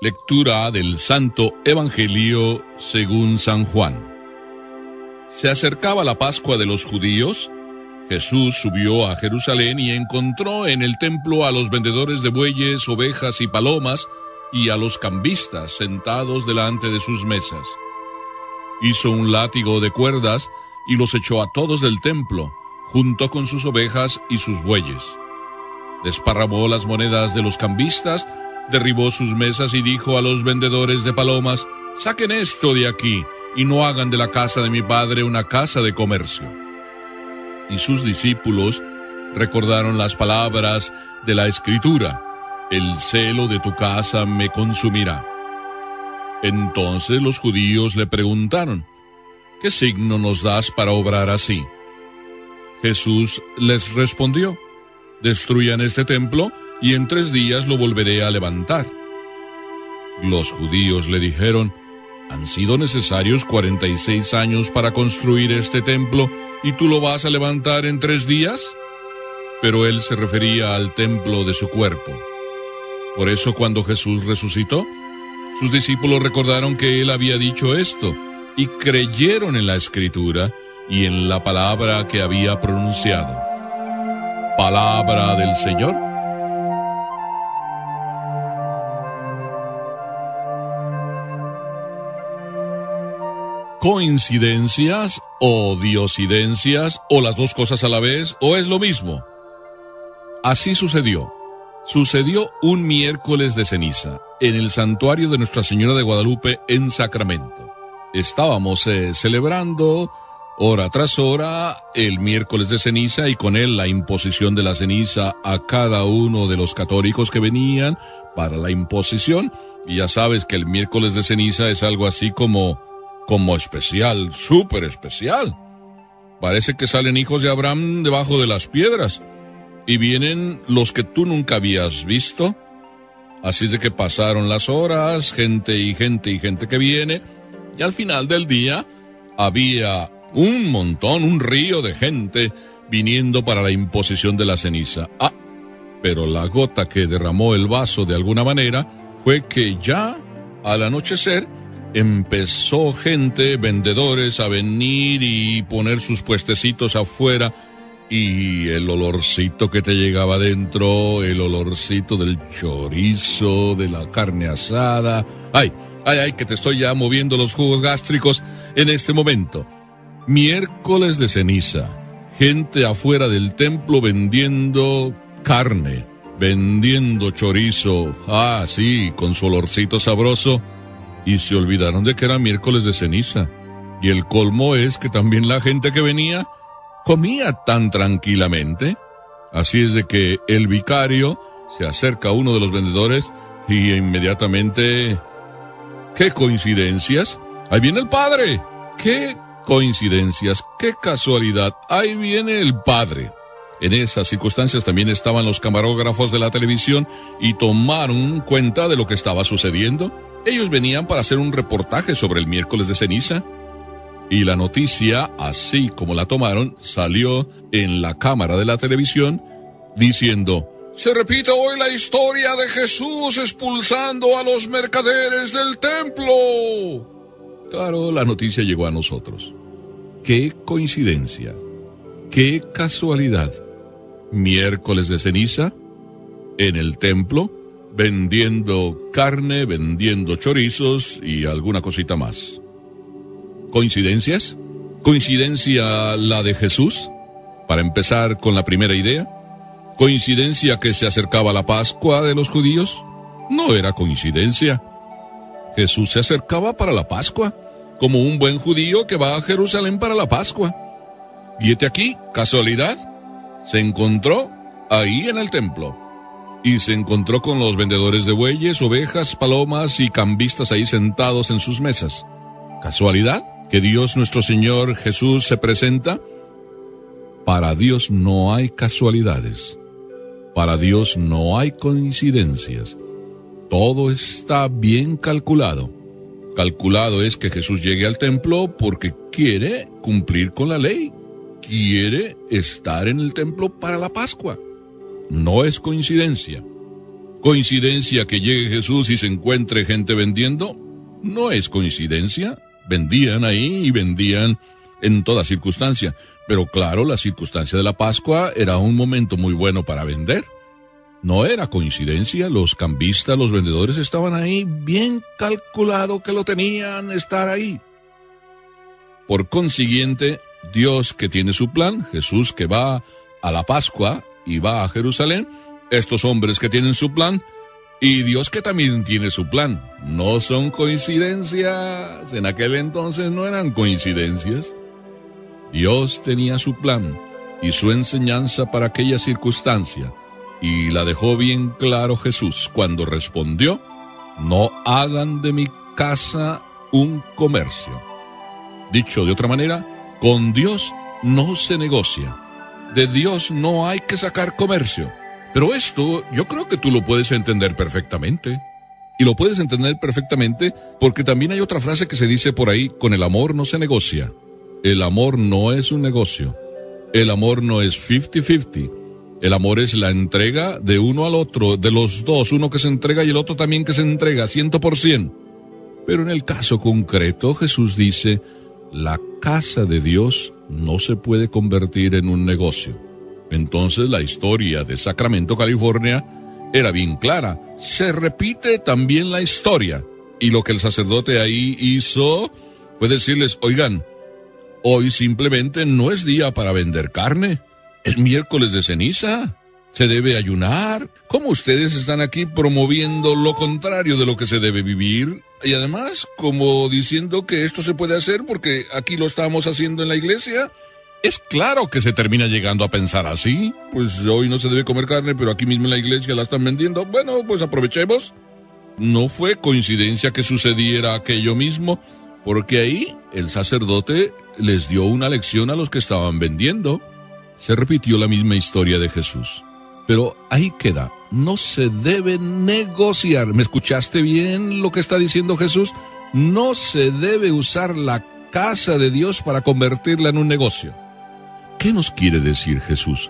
Lectura del Santo Evangelio según San Juan. Se acercaba la Pascua de los judíos. Jesús subió a Jerusalén y encontró en el templo a los vendedores de bueyes, ovejas y palomas y a los cambistas sentados delante de sus mesas. Hizo un látigo de cuerdas y los echó a todos del templo, junto con sus ovejas y sus bueyes. Desparramó las monedas de los cambistas derribó sus mesas y dijo a los vendedores de palomas, saquen esto de aquí y no hagan de la casa de mi padre una casa de comercio. Y sus discípulos recordaron las palabras de la escritura, el celo de tu casa me consumirá. Entonces los judíos le preguntaron, ¿qué signo nos das para obrar así? Jesús les respondió, destruyan este templo y en tres días lo volveré a levantar. Los judíos le dijeron, han sido necesarios cuarenta y seis años para construir este templo y tú lo vas a levantar en tres días? Pero él se refería al templo de su cuerpo. Por eso cuando Jesús resucitó, sus discípulos recordaron que él había dicho esto y creyeron en la escritura y en la palabra que había pronunciado. Palabra del Señor. Coincidencias o diosidencias o las dos cosas a la vez o es lo mismo. Así sucedió. Sucedió un miércoles de ceniza en el santuario de Nuestra Señora de Guadalupe en Sacramento. Estábamos eh, celebrando hora tras hora el miércoles de ceniza y con él la imposición de la ceniza a cada uno de los católicos que venían para la imposición. Y ya sabes que el miércoles de ceniza es algo así como como especial, súper especial. Parece que salen hijos de Abraham debajo de las piedras y vienen los que tú nunca habías visto. Así de que pasaron las horas, gente y gente y gente que viene, y al final del día había un montón, un río de gente viniendo para la imposición de la ceniza. Ah, pero la gota que derramó el vaso de alguna manera fue que ya al anochecer empezó gente, vendedores, a venir y poner sus puestecitos afuera y el olorcito que te llegaba dentro, el olorcito del chorizo, de la carne asada. Ay, ay, ay, que te estoy ya moviendo los jugos gástricos en este momento. Miércoles de ceniza. Gente afuera del templo vendiendo carne, vendiendo chorizo. Ah, sí, con su olorcito sabroso y se olvidaron de que era miércoles de ceniza. Y el colmo es que también la gente que venía comía tan tranquilamente. Así es de que el vicario se acerca a uno de los vendedores y inmediatamente... ¡Qué coincidencias! Ahí viene el padre. ¡Qué coincidencias! ¡Qué casualidad! Ahí viene el padre. En esas circunstancias también estaban los camarógrafos de la televisión y tomaron cuenta de lo que estaba sucediendo. Ellos venían para hacer un reportaje sobre el miércoles de ceniza. Y la noticia, así como la tomaron, salió en la cámara de la televisión diciendo, se repite hoy la historia de Jesús expulsando a los mercaderes del templo. Claro, la noticia llegó a nosotros. Qué coincidencia, qué casualidad. Miércoles de ceniza, en el templo, vendiendo carne, vendiendo chorizos y alguna cosita más. ¿Coincidencias? ¿Coincidencia la de Jesús? Para empezar con la primera idea. ¿Coincidencia que se acercaba la Pascua de los judíos? No era coincidencia. Jesús se acercaba para la Pascua, como un buen judío que va a Jerusalén para la Pascua. Y este aquí, casualidad, se encontró ahí en el templo y se encontró con los vendedores de bueyes, ovejas, palomas y cambistas ahí sentados en sus mesas. ¿Casualidad que Dios nuestro Señor Jesús se presenta? Para Dios no hay casualidades. Para Dios no hay coincidencias. Todo está bien calculado. Calculado es que Jesús llegue al templo porque quiere cumplir con la ley. Quiere estar en el templo para la Pascua. No es coincidencia. ¿Coincidencia que llegue Jesús y se encuentre gente vendiendo? No es coincidencia. Vendían ahí y vendían en toda circunstancia. Pero claro, la circunstancia de la Pascua era un momento muy bueno para vender. No era coincidencia, los cambistas, los vendedores estaban ahí, bien calculado que lo tenían estar ahí. Por consiguiente, Dios que tiene su plan, Jesús que va a la Pascua y va a Jerusalén, estos hombres que tienen su plan, y Dios que también tiene su plan. No son coincidencias. En aquel entonces no eran coincidencias. Dios tenía su plan y su enseñanza para aquella circunstancia, y la dejó bien claro Jesús cuando respondió, no hagan de mi casa un comercio. Dicho de otra manera, con Dios no se negocia. De Dios no hay que sacar comercio. Pero esto yo creo que tú lo puedes entender perfectamente. Y lo puedes entender perfectamente porque también hay otra frase que se dice por ahí, con el amor no se negocia. El amor no es un negocio. El amor no es 50-50. El amor es la entrega de uno al otro, de los dos, uno que se entrega y el otro también que se entrega, ciento por cien. Pero en el caso concreto, Jesús dice, la casa de Dios no se puede convertir en un negocio. Entonces la historia de Sacramento, California, era bien clara. Se repite también la historia. Y lo que el sacerdote ahí hizo fue decirles, oigan, hoy simplemente no es día para vender carne. Es miércoles de ceniza. Se debe ayunar. ¿Cómo ustedes están aquí promoviendo lo contrario de lo que se debe vivir? Y además, como diciendo que esto se puede hacer porque aquí lo estamos haciendo en la iglesia. Es claro que se termina llegando a pensar así. Pues hoy no se debe comer carne, pero aquí mismo en la iglesia la están vendiendo. Bueno, pues aprovechemos. No fue coincidencia que sucediera aquello mismo, porque ahí el sacerdote les dio una lección a los que estaban vendiendo. Se repitió la misma historia de Jesús. Pero ahí queda, no se debe negociar. ¿Me escuchaste bien lo que está diciendo Jesús? No se debe usar la casa de Dios para convertirla en un negocio. ¿Qué nos quiere decir Jesús?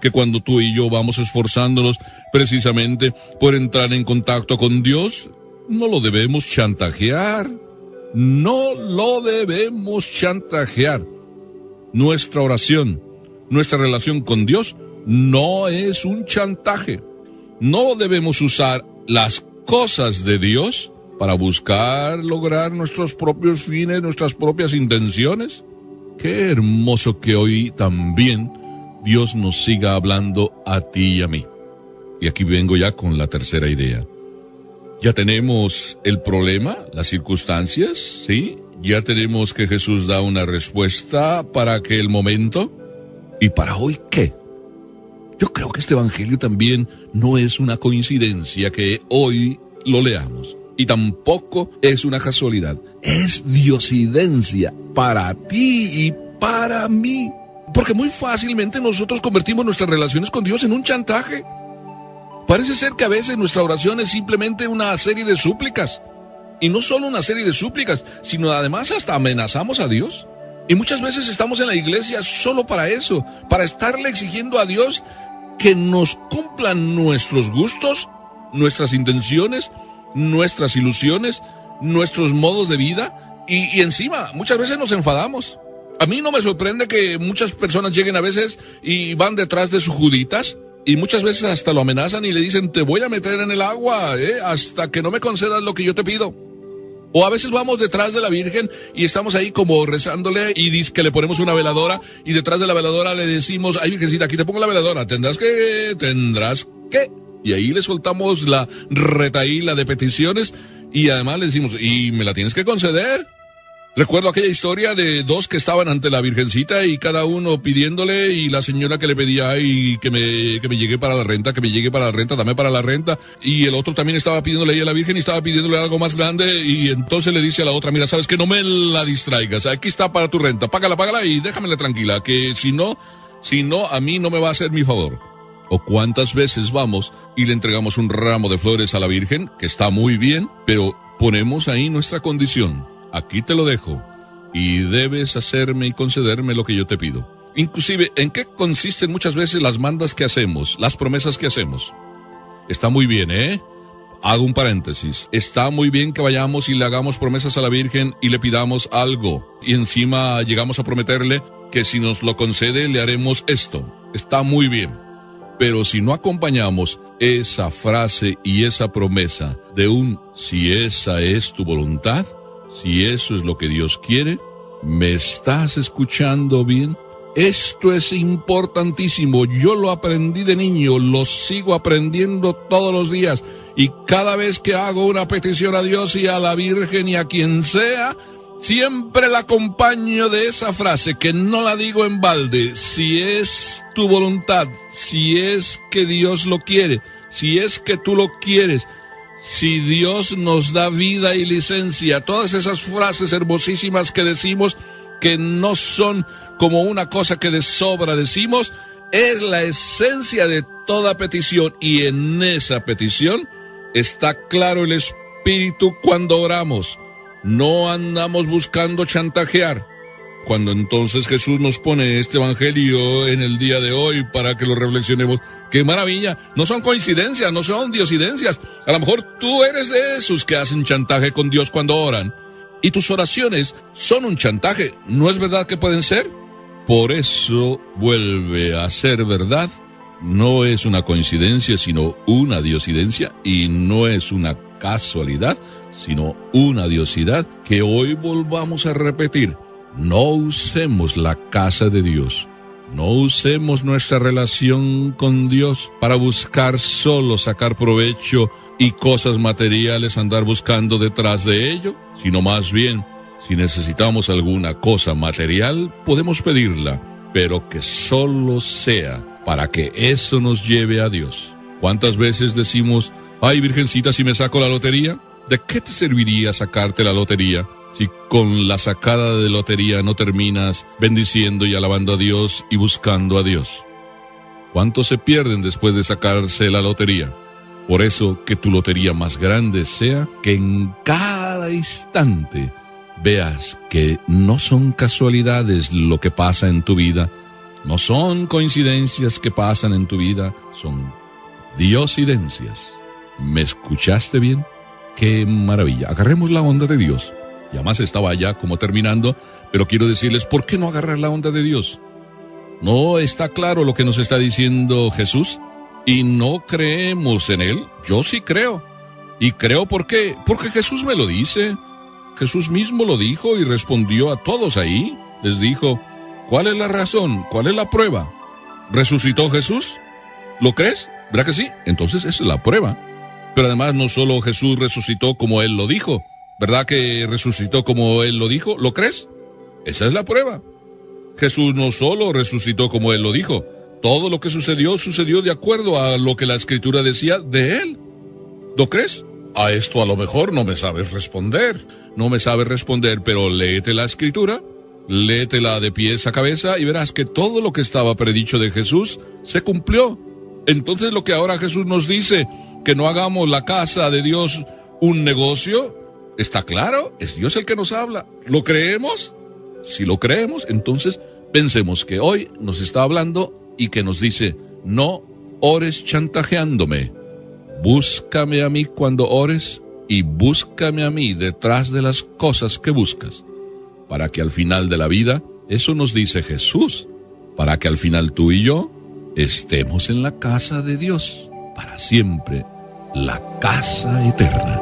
Que cuando tú y yo vamos esforzándonos precisamente por entrar en contacto con Dios, no lo debemos chantajear. No lo debemos chantajear. Nuestra oración, nuestra relación con Dios no es un chantaje. No debemos usar las cosas de Dios para buscar lograr nuestros propios fines, nuestras propias intenciones. Qué hermoso que hoy también Dios nos siga hablando a ti y a mí. Y aquí vengo ya con la tercera idea. Ya tenemos el problema, las circunstancias, ¿sí? Ya tenemos que Jesús da una respuesta para aquel momento. ¿Y para hoy qué? Yo creo que este Evangelio también no es una coincidencia que hoy lo leamos. Y tampoco es una casualidad. Es diosidencia para ti y para mí. Porque muy fácilmente nosotros convertimos nuestras relaciones con Dios en un chantaje. Parece ser que a veces nuestra oración es simplemente una serie de súplicas. Y no solo una serie de súplicas, sino además hasta amenazamos a Dios. Y muchas veces estamos en la iglesia solo para eso, para estarle exigiendo a Dios que nos cumplan nuestros gustos, nuestras intenciones, nuestras ilusiones, nuestros modos de vida y, encima muchas veces nos enfadamos. A mí no me sorprende que muchas personas lleguen a veces y van detrás de sus juditas y muchas veces hasta lo amenazan y le dicen te voy a meter en el agua eh, hasta que no me concedas lo que yo te pido. O a veces vamos detrás de la Virgen y estamos ahí como rezándole y dice que le ponemos una veladora y detrás de la veladora le decimos, ay Virgencita, aquí te pongo la veladora, tendrás que, tendrás que. Y ahí le soltamos la retaíla de peticiones y además le decimos, y me la tienes que conceder. Recuerdo aquella historia de dos que estaban ante la Virgencita y cada uno pidiéndole y la señora que le pedía y que me, que me llegue para la renta, que me llegue para la renta, dame para la renta. Y el otro también estaba pidiéndole a la Virgen y estaba pidiéndole algo más grande y entonces le dice a la otra, mira, sabes que no me la distraigas, aquí está para tu renta, págala, págala y déjamela tranquila, que si no, si no, a mí no me va a hacer mi favor. ¿O cuántas veces vamos y le entregamos un ramo de flores a la Virgen, que está muy bien, pero ponemos ahí nuestra condición? Aquí te lo dejo, y debes hacerme y concederme lo que yo te pido. Inclusive, ¿en qué consisten muchas veces las mandas que hacemos, las promesas que hacemos? Está muy bien, ¿eh? Hago un paréntesis. Está muy bien que vayamos y le hagamos promesas a la Virgen y le pidamos algo. Y encima llegamos a prometerle que si nos lo concede le haremos esto. Está muy bien. Pero si no acompañamos esa frase y esa promesa de un si esa es tu voluntad, si eso es lo que Dios quiere, ¿me estás escuchando bien? Esto es importantísimo. Yo lo aprendí de niño, lo sigo aprendiendo todos los días. Y cada vez que hago una petición a Dios y a la Virgen y a quien sea, Siempre la acompaño de esa frase que no la digo en balde. Si es tu voluntad, si es que Dios lo quiere, si es que tú lo quieres, si Dios nos da vida y licencia, todas esas frases hermosísimas que decimos que no son como una cosa que de sobra decimos, es la esencia de toda petición y en esa petición está claro el Espíritu cuando oramos. No andamos buscando chantajear. Cuando entonces Jesús nos pone este Evangelio en el día de hoy para que lo reflexionemos, qué maravilla, no son coincidencias, no son diosidencias. A lo mejor tú eres de esos que hacen chantaje con Dios cuando oran. Y tus oraciones son un chantaje, ¿no es verdad que pueden ser? Por eso vuelve a ser verdad. No es una coincidencia, sino una diosidencia y no es una casualidad sino una diosidad que hoy volvamos a repetir. No usemos la casa de Dios. No usemos nuestra relación con Dios para buscar solo sacar provecho y cosas materiales andar buscando detrás de ello, sino más bien, si necesitamos alguna cosa material, podemos pedirla, pero que solo sea para que eso nos lleve a Dios. ¿Cuántas veces decimos, ay Virgencita, si me saco la lotería? ¿De qué te serviría sacarte la lotería si con la sacada de lotería no terminas bendiciendo y alabando a Dios y buscando a Dios? ¿Cuántos se pierden después de sacarse la lotería? Por eso que tu lotería más grande sea que en cada instante veas que no son casualidades lo que pasa en tu vida, no son coincidencias que pasan en tu vida, son diosidencias. ¿Me escuchaste bien? Qué maravilla. Agarremos la onda de Dios. Y además estaba ya como terminando, pero quiero decirles, ¿por qué no agarrar la onda de Dios? ¿No está claro lo que nos está diciendo Jesús? Y no creemos en Él. Yo sí creo. Y creo por qué. Porque Jesús me lo dice. Jesús mismo lo dijo y respondió a todos ahí. Les dijo, ¿cuál es la razón? ¿Cuál es la prueba? ¿Resucitó Jesús? ¿Lo crees? ¿Verdad que sí? Entonces esa es la prueba. Pero además no solo Jesús resucitó como Él lo dijo, ¿verdad que resucitó como Él lo dijo? ¿Lo crees? Esa es la prueba. Jesús no solo resucitó como Él lo dijo, todo lo que sucedió sucedió de acuerdo a lo que la escritura decía de Él. ¿Lo crees? A esto a lo mejor no me sabes responder, no me sabes responder, pero léete la escritura, léetela de pies a cabeza y verás que todo lo que estaba predicho de Jesús se cumplió. Entonces lo que ahora Jesús nos dice, que no hagamos la casa de Dios un negocio, está claro, es Dios el que nos habla. ¿Lo creemos? Si lo creemos, entonces pensemos que hoy nos está hablando y que nos dice, no ores chantajeándome, búscame a mí cuando ores y búscame a mí detrás de las cosas que buscas, para que al final de la vida, eso nos dice Jesús, para que al final tú y yo estemos en la casa de Dios para siempre, la casa eterna.